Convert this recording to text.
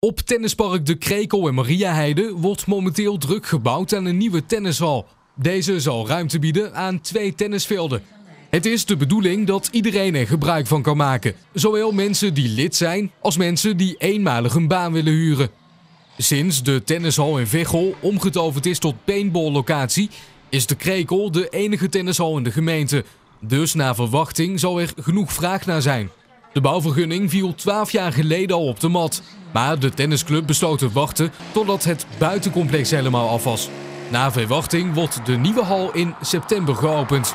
Op tennispark De Krekel en Mariaheide wordt momenteel druk gebouwd aan een nieuwe tennishal. Deze zal ruimte bieden aan twee tennisvelden. Het is de bedoeling dat iedereen er gebruik van kan maken. Zowel mensen die lid zijn als mensen die eenmalig een baan willen huren. Sinds de tennishal in Veghel omgetoverd is tot paintball-locatie, is de Krekel de enige tennishal in de gemeente. Dus naar verwachting zal er genoeg vraag naar zijn. De bouwvergunning viel 12 jaar geleden al op de mat. Maar de tennisclub besloot te wachten totdat het buitencomplex helemaal af was. Na verwachting wordt de nieuwe hal in september geopend.